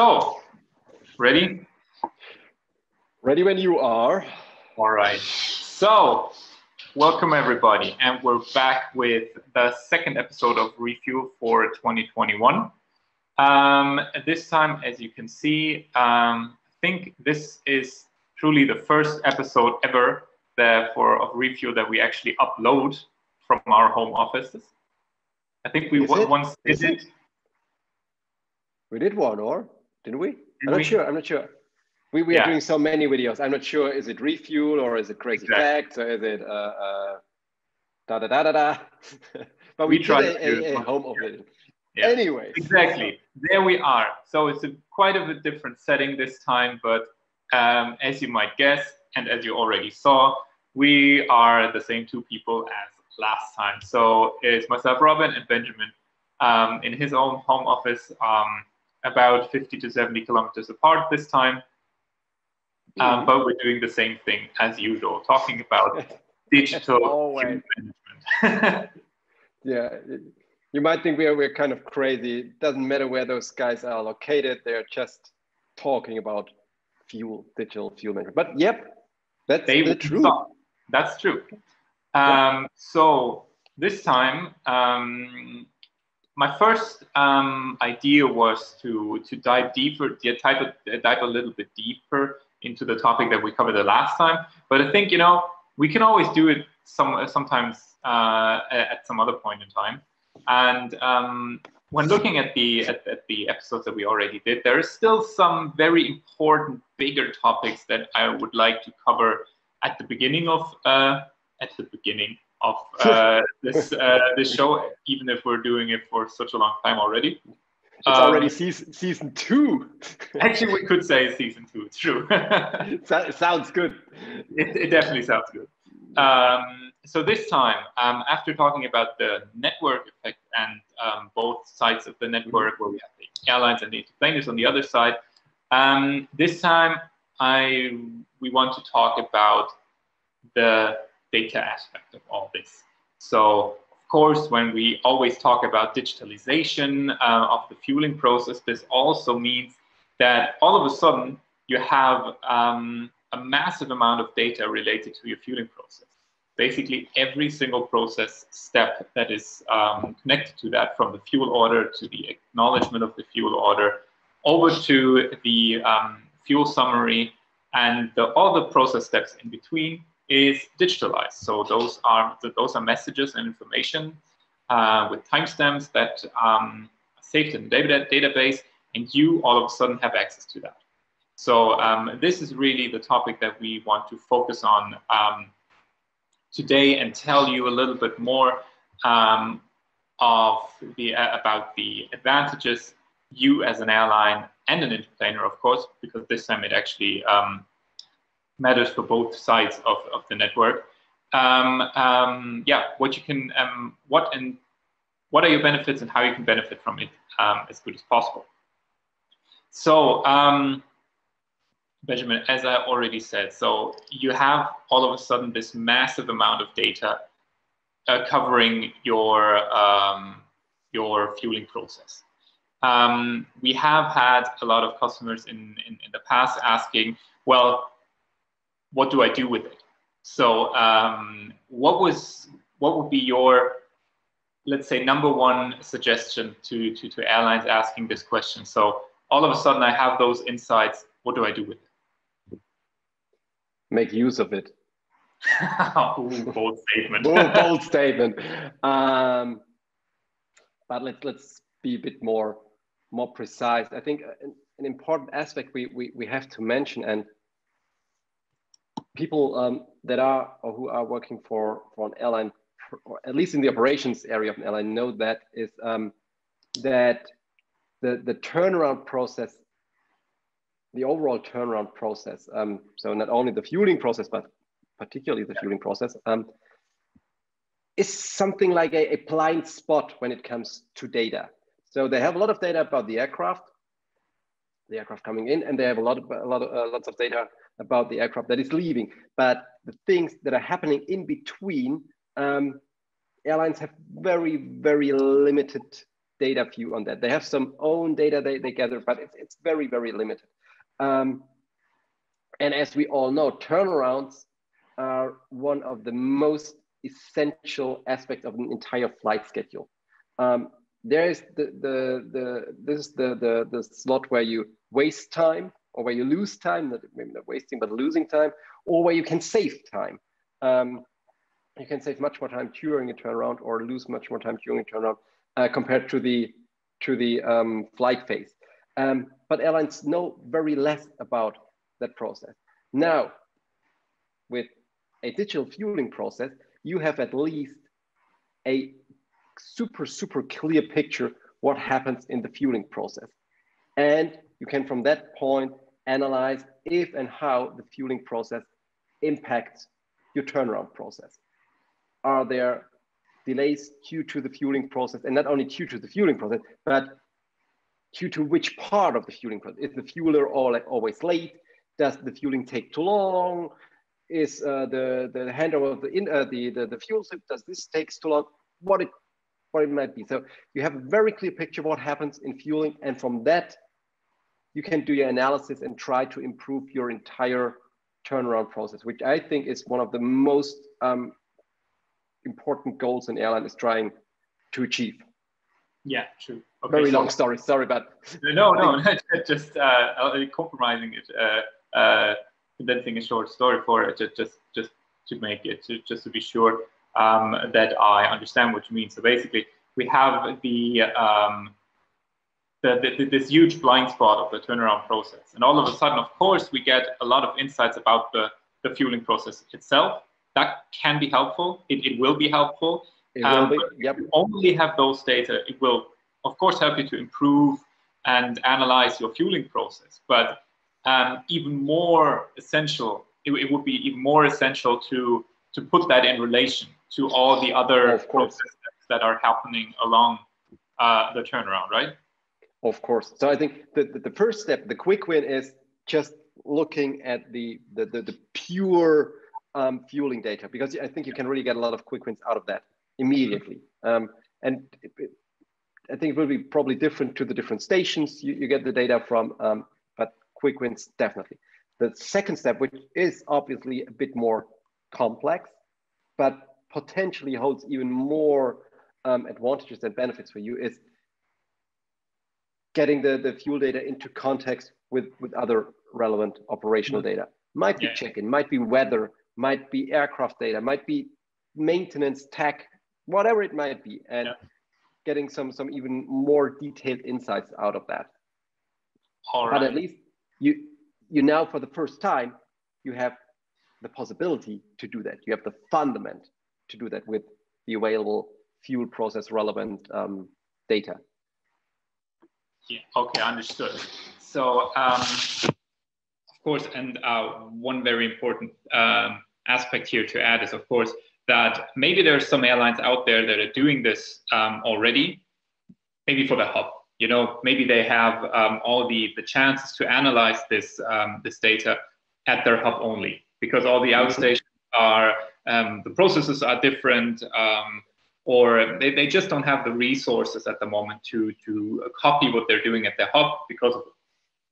So, ready? Ready when you are. All right. So, welcome everybody, and we're back with the second episode of Refuel for 2021. Um, this time, as you can see, um, I think this is truly the first episode ever that for of Refuel that we actually upload from our home offices. I think we once did it. We did one, or didn't we? I'm not sure. I'm not sure. We, we yeah. are doing so many videos. I'm not sure. Is it refuel or is it crazy exactly. facts or is it uh, uh, da da da da da? but we, we tried a, a, a home of it. Yeah. Anyway. Exactly. There we are. So it's a quite of a different setting this time, but um, as you might guess, and as you already saw, we are the same two people as last time. So it's myself, Robin, and Benjamin um, in his own home office. Um, about 50 to 70 kilometers apart this time. Um, but we're doing the same thing as usual, talking about digital management. yeah, you might think we're, we're kind of crazy. It doesn't matter where those guys are located, they're just talking about fuel, digital fuel management. But yep, that's they the truth. That's true. Um, So this time, um, my first um, idea was to to dive deeper, dive a, dive a little bit deeper into the topic that we covered the last time. But I think you know we can always do it some sometimes uh, at some other point in time. And um, when looking at the at, at, the episodes that we already did, there is still some very important, bigger topics that I would like to cover at the beginning of uh, at the beginning of uh, this uh, this show, even if we're doing it for such a long time already. It's um, already season season two. actually, we could say season two. It's true. it sounds good. It, it definitely sounds good. Um, so this time, um, after talking about the network effect and um, both sides of the network, where we have the airlines and the entertainers on the other side, um, this time I we want to talk about the data aspect of all this. So of course, when we always talk about digitalization uh, of the fueling process, this also means that all of a sudden you have um, a massive amount of data related to your fueling process. Basically, every single process step that is um, connected to that, from the fuel order to the acknowledgement of the fuel order, over to the um, fuel summary, and the, all the process steps in between, is digitalized. So those are those are messages and information uh, with timestamps that um, are saved in the database, and you all of a sudden have access to that. So um, this is really the topic that we want to focus on um, today and tell you a little bit more um, of the uh, about the advantages you as an airline and an entertainer, of course, because this time it actually um, matters for both sides of, of the network. Um, um, yeah, what you can, um, what and what are your benefits and how you can benefit from it um, as good as possible. So, um, Benjamin, as I already said, so you have all of a sudden this massive amount of data uh, covering your um, your fueling process. We have had a lot of customers in, in, in, the past asking, well, what do I do with it? So um, what was what would be your let's say number one suggestion to, to, to airlines asking this question? So all of a sudden I have those insights. What do I do with it? Make use of it. Ooh, bold statement. bold, bold statement. Um, but let's let's be a bit more more precise. I think an, an important aspect we, we, we have to mention, and people um, that are or who are working for, for an airline, or at least in the operations area of an airline, know that is um, that the, the turnaround process, the overall turnaround process, um, so not only the fueling process, but particularly the fueling process, um, is something like a, a blind spot when it comes to data. So they have a lot of data about the aircraft, the aircraft coming in, and they have a lot of a lot of uh, lots of data about the aircraft that is leaving. But the things that are happening in between, um, airlines have very, very limited data view on that. They have some own data they, they gather, but it's, it's very, very limited. Um, and as we all know, turnarounds are one of the most essential aspects of an entire flight schedule. Um, there is the, the, the, this is the, the, the slot where you waste time or where you lose time, not, maybe not wasting, but losing time, or where you can save time. Um, you can save much more time during a turnaround or lose much more time during a turnaround uh, compared to the, to the um, flight phase. Um, but airlines know very less about that process. Now, with a digital fueling process, you have at least a super, super clear picture what happens in the fueling process. And you can from that point analyze if and how the fueling process impacts your turnaround process. Are there delays due to the fueling process and not only due to the fueling process, but due to which part of the fueling process? Is the fueler always late? Does the fueling take too long? Is uh, the, the handover of the, in, uh, the, the, the fuel does this takes too long? What it, what it might be. So you have a very clear picture of what happens in fueling. And from that, you can do your analysis and try to improve your entire turnaround process, which I think is one of the most um, important goals an airline is trying to achieve. Yeah, true. Okay, Very so, long story. Sorry, but no, no, just uh, compromising it, uh, uh, condensing a short story for it, just, just, just to make it, to, just to be sure um, that I understand what you mean. So basically, we have the, um, the, the, this huge blind spot of the turnaround process, and all of a sudden, of course, we get a lot of insights about the, the fueling process itself. That can be helpful. It, it will be helpful. It um, will be. Yep. only have those data, it will of course help you to improve and analyze your fueling process. But um, even more essential, it, it, would be even more essential to to put that in relation to all the other processes that are happening along uh, the turnaround, right? Of course. So I think the, the, the, first step, the quick win is just looking at the, the, the, the pure um, fueling data, because I think you can really get a lot of quick wins out of that immediately. Um, and it, I think it will be probably different to the different stations you, you get the data from, um, but quick wins definitely. The second step, which is obviously a bit more complex, but potentially holds even more um, advantages and benefits for you, is getting the, the fuel data into context with, with other relevant operational mm-hmm. data. Might be yeah. check-in, might be weather, might be aircraft data, might be maintenance, tech, whatever it might be. And yeah getting some some even more detailed insights out of that. All right. But at least you you now for the first time you have the possibility to do that. You have the fundament to do that with the available fuel process relevant um, data. Yeah. Okay. Understood. So um, of course, and uh, one very important um, aspect here to add is of course that maybe there's some airlines out there that are doing this um, already, maybe for the hub. You know, maybe they have um, all the, the chances to analyze this, um, this data at their hub only because all the outstations are, um, the processes are different um, or they, they just don't have the resources at the moment to, to copy what they're doing at their hub because of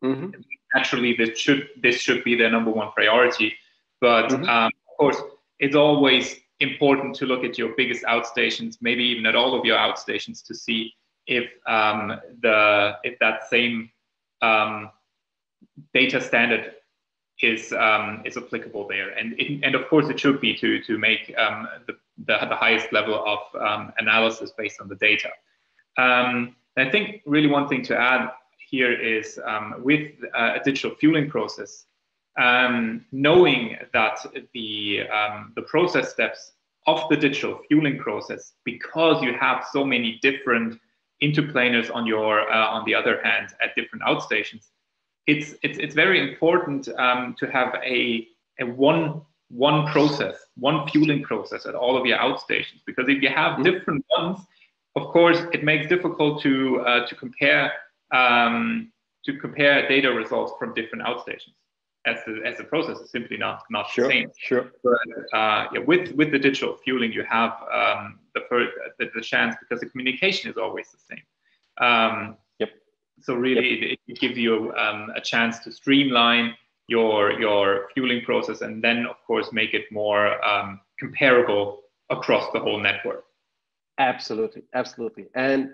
mm-hmm. naturally this should, this should be their number one priority. But mm-hmm. Um, of course, it's always important to look at your biggest outstations, maybe even at all of your outstations, to see if um, the if that same um, data standard is um, is applicable there, and it, and of course it should be to to make um, the, the, the highest level of um, analysis based on the data. Um, I think really one thing to add here is with uh, a digital fueling process, um, knowing that the, um, the process steps of the digital fueling process, because you have so many different into-planers on your uh, on the other hand at different outstations, it's it's, it's very important um, to have a, a one one process, one fueling process at all of your outstations. Because if you have mm-hmm. different ones, of course, it makes difficult to uh, to compare um, to compare data results from different outstations as the, as the process is simply not not sure, the same. Sure. But uh, yeah, with with the digital fueling, you have um, the, first, the, the chance because the communication is always the same. Um, yep. So really, yep. it, it, gives you um, a chance to streamline your your fueling process, and then of course make it more um, comparable across the whole network. Absolutely, absolutely. And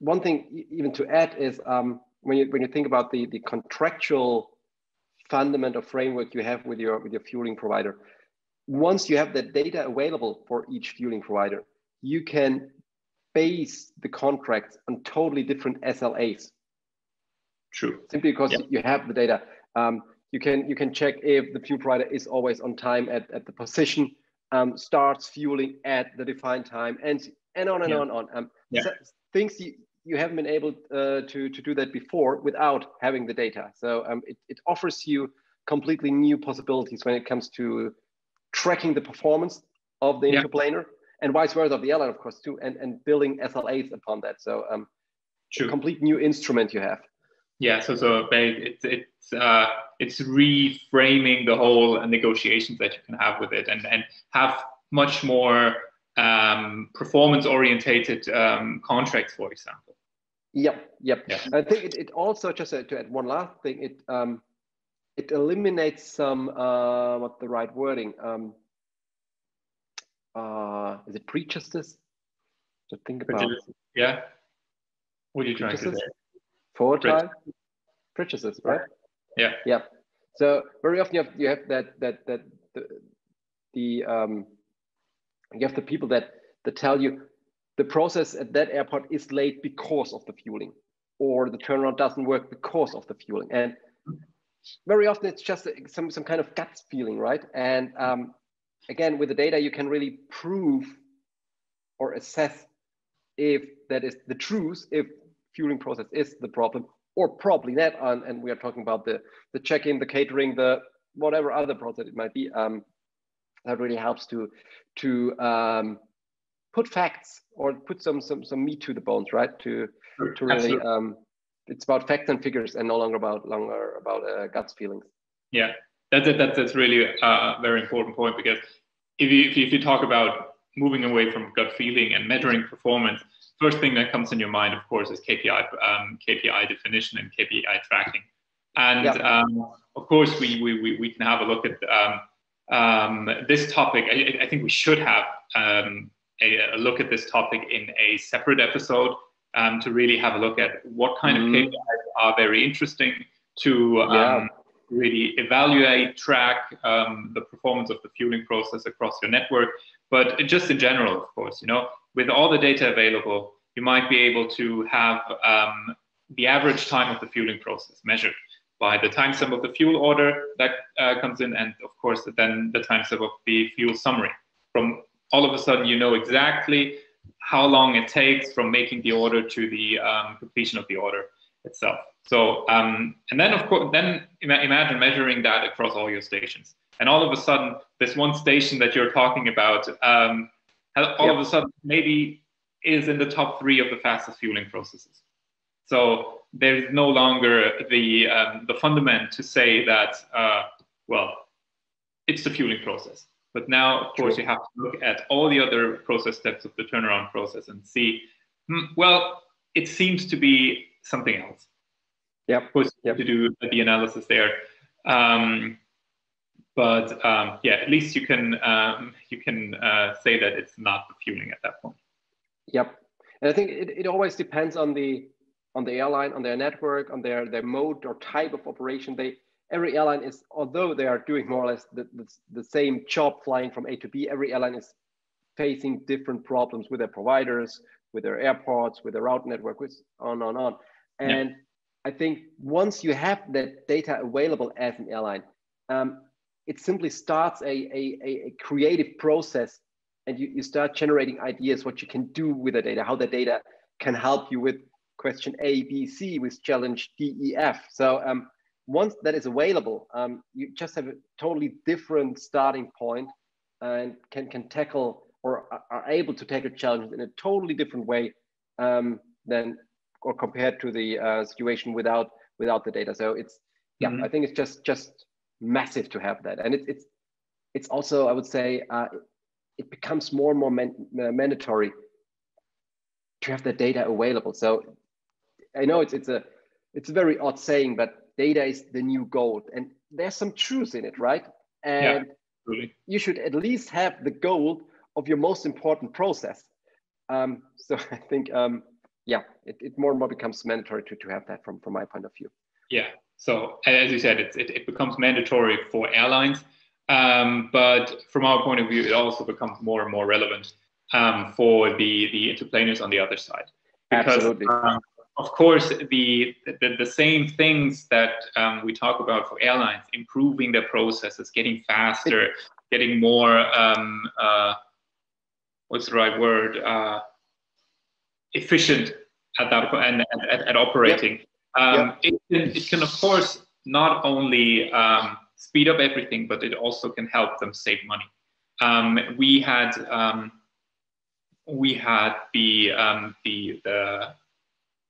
one thing even to add is um, when you when you think about the the contractual fundamental framework you have with your with your fueling provider, once you have that data available for each fueling provider, you can base the contracts on totally different SLAs. True. Simply because yep. you have the data. Um, you can you can check if the fuel provider is always on time at, at the position, um, starts fueling at the defined time, and and on and yeah. on on. Um, yeah. so things you, you haven't been able uh, to to do that before without having the data. So um, it, it offers you completely new possibilities when it comes to tracking the performance of the yeah. into-planer and vice versa of the airline, of course, too, and, and building SLAs upon that. So um, complete new instrument you have. Yeah, so so it's it's uh, it's reframing the whole negotiations that you can have with it, and and have much more um, performance orientated um, contracts, for example. Yep, yep. Yeah. I think it, it also just to add one last thing, it um, it eliminates some uh, what the right wording um, uh, is it prejudice? To think about. Prejudice. Yeah. What are you trying to say? Foretime. purchases, right? Yeah. Yeah. So very often you have you have that that that the, the um, you have the people that that tell you the process at that airport is late because of the fueling, or the turnaround doesn't work because of the fueling, and very often it's just some some kind of gut feeling, right? And um, again, with the data, you can really prove or assess if that is the truth, if fueling process is the problem, or probably not. And, and we are talking about the the check-in, the catering, the whatever other process it might be. Um, that really helps to to um, put facts or put some some some meat to the bones, right? To to really um, it's about facts and figures and no longer about longer about uh, guts feelings. Yeah, that's that's that's really a very important point because if you if you, if you talk about moving away from gut feeling and measuring performance, first thing that comes in your mind, of course, is KPI um, KPI definition and KPI tracking. And yep. um, of course, we, we, we can have a look at um, um, this topic. I, I, think we should have um, a, a, look at this topic in a separate episode um, to really have a look at what kind mm-hmm. of KPIs are very interesting to yeah. um, really evaluate, track um, the performance of the fueling process across your network. But just in general, of course, you know, with all the data available, you might be able to have um, the average time of the fueling process measured by the time sum of the fuel order that uh, comes in, and of course, then the time sum of the fuel summary. From all of a sudden, you know exactly how long it takes from making the order to the um, completion of the order itself. So, um, and then of course, then imagine measuring that across all your stations. And all of a sudden, this one station that you're talking about, um, all yep. of a sudden maybe is in the top three of the fastest fueling processes. So there is no longer the um, the fundament to say that uh, well, it's the fueling process. But now, of course, True. you have to look at all the other process steps of the turnaround process and see, hmm, well, it seems to be something else. Yeah. Of course, you yep. Have to do the analysis there. Um, but um, yeah, at least you can um, you can uh, say that it's not fueling at that point. Yep, and I think it, it always depends on the on the airline, on their network, on their their mode or type of operation. They every airline is, although they are doing more or less the, the, the, same job flying from A to B, every airline is facing different problems with their providers, with their airports, with their route network, with on, on, on. And yeah. I think once you have that data available as an airline, um, it simply starts a, a, a creative process and you, you start generating ideas what you can do with the data, how the data can help you with question A, B, C, with challenge D, E, F. So um, once that is available, um, you just have a totally different starting point and can, can tackle or are able to tackle challenges in a totally different way um, than or compared to the uh, situation without without the data. So it's yeah, mm-hmm. I think it's just just massive to have that, and it's it's it's also I would say uh, it becomes more and more man- mandatory to have the data available. So I know it's it's a it's a very odd saying, but data is the new gold, and there's some truth in it, right? And yeah, you should at least have the gold of your most important process. Um, so I think, um, yeah, it, it more and more becomes mandatory to, to have that from, from my point of view. Yeah. So as you said, it, it, becomes mandatory for airlines, um, but from our point of view, it also becomes more and more relevant um, for the the into-planers on the other side. Because, Absolutely. Um, of course, the, the, the same things that um, we talk about for airlines, improving their processes, getting faster, getting more, um, uh, what's the right word, uh, efficient at that and at, at, operating. Yep. Um. It, can, it can, of course, not only um, speed up everything, but it also can help them save money. Um, we had um, we had the um, the the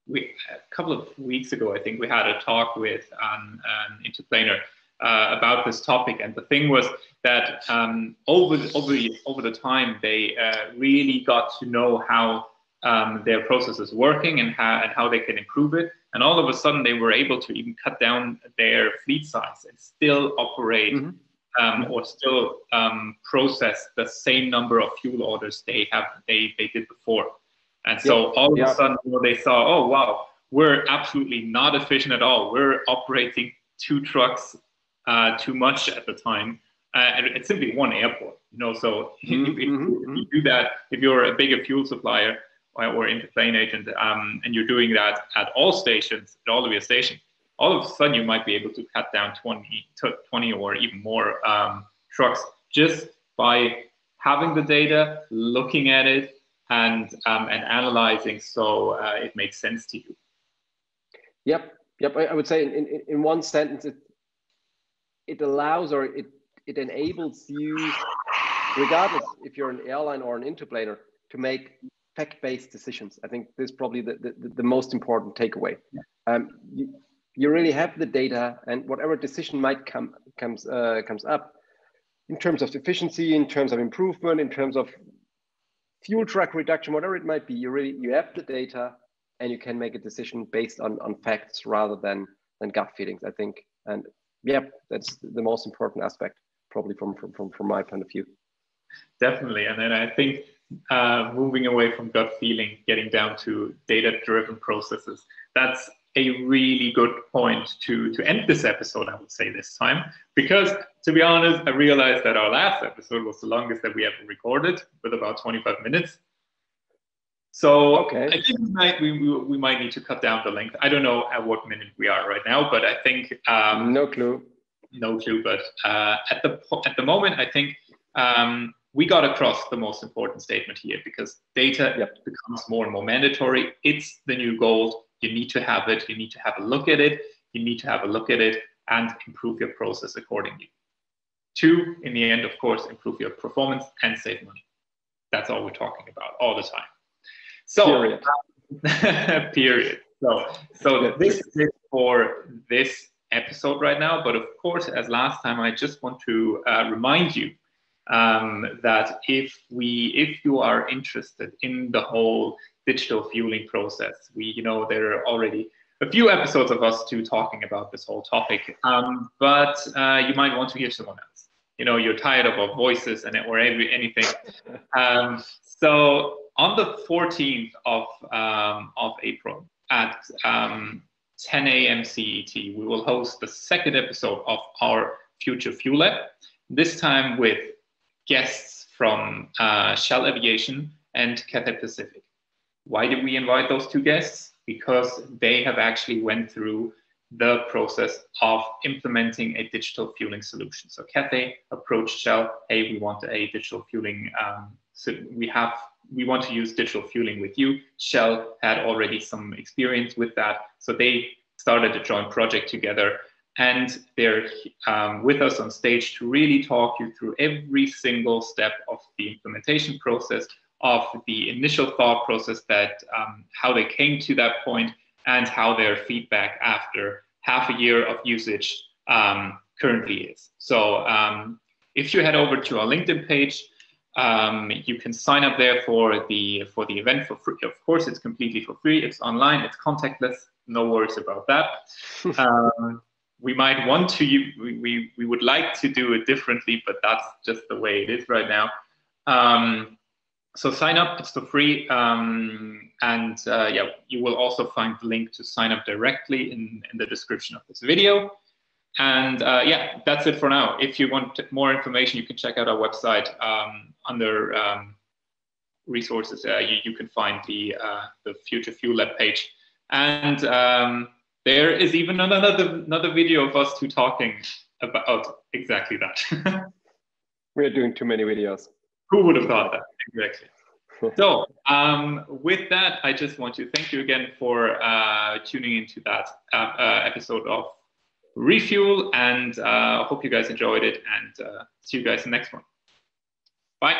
we, a couple of weeks ago, I think we had a talk with um, an into-planer uh, about this topic, and the thing was that over the, over over the time they uh, really got to know how their process is working and how and how they can improve it, and all of a sudden they were able to even cut down their fleet size and still operate. Mm-hmm. Um, or still um, process the same number of fuel orders they have they, they did before. And so all of a sudden, you know, they saw, oh wow, we're absolutely not efficient at all. We're operating two trucks uh, too much at the time. Uh, and it's simply one airport, you know. So mm-hmm, if, if, mm-hmm. you do that, if you're a bigger fuel supplier or, into-plane agent, um, and you're doing that at all stations, at all of your stations, all of a sudden you might be able to cut down 20, 20 or even more um, trucks just by having the data, looking at it, and um, and analyzing so uh, it makes sense to you. Yep, yep. I, I would say in, in, in one sentence, it it allows or it it enables you, regardless if you're an airline or an into-planer, to make fact-based decisions. I think this is probably the, the, the most important takeaway. Um, you, you really have the data, and whatever decision might come comes uh, comes up in terms of efficiency, in terms of improvement, in terms of fuel truck reduction, whatever it might be, you really you have the data and you can make a decision based on on facts rather than than gut feelings. I think, and yeah, that's the most important aspect, probably from from from, from my point of view. Definitely, and then I think uh, moving away from gut feeling, getting down to data-driven processes. That's a really good point to, to end this episode, I would say this time, because to be honest, I realized that our last episode was the longest that we ever recorded with about 25 minutes. So okay. I think we might, we, we might need to cut down the length. I don't know at what minute we are right now, but I think um, no clue. No clue, but uh, at the at the moment, I think um, we got across the most important statement here because data yep. becomes more and more mandatory. It's the new gold you need to have it. You need to have a look at it. You need to have a look at it and improve your process accordingly. Two, in the end, of course, improve your performance and save money. That's all we're talking about all the time. So, period. period. So, so this is it for this episode right now. But of course, as last time, I just want to uh, remind you um, that if we, if you are interested in the whole digital fueling process. We, you know, there are already a few episodes of us two talking about this whole topic, um, but uh, you might want to hear someone else. You know, you're tired of our voices and or every, anything. Um, so on the 14th of um, of April at um, 10 a.m. CET, we will host the second episode of our Future Fuel Lab. This time with guests from uh, Shell Aviation and Cathay Pacific. Why did we invite those two guests? Because they have actually went through the process of implementing a digital fueling solution. So Cathay approached Shell, hey, we want a digital fueling, um, so we have, we want to use digital fueling with you. Shell had already some experience with that. So they started a joint project together and they're um, with us on stage to really talk you through every single step of the implementation process of the initial thought process that um, how they came to that point and how their feedback after half a year of usage um, currently is. So um, if you head over to our LinkedIn page, um, you can sign up there for the for the event for free. Of course, it's completely for free. It's online. It's contactless. no worries about that. we might want to, we, we, we would like to do it differently, but that's just the way it is right now. Um, so sign up, it's for free. Um, and uh, yeah, you will also find the link to sign up directly in, in the description of this video. And uh, yeah, that's it for now. If you want more information, you can check out our website um, under um, resources. Uh, you, you, can find the, uh, the Future Fuel Lab page. And um, there is even another, another video of us two talking about exactly that. We're doing too many videos. Who would have thought that? Exactly. so um, with that, I just want to thank you again for uh, tuning into that uh, uh, episode of Refuel, and uh, hope you guys enjoyed it. And uh, see you guys in the next one. Bye.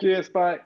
Cheers. Bye.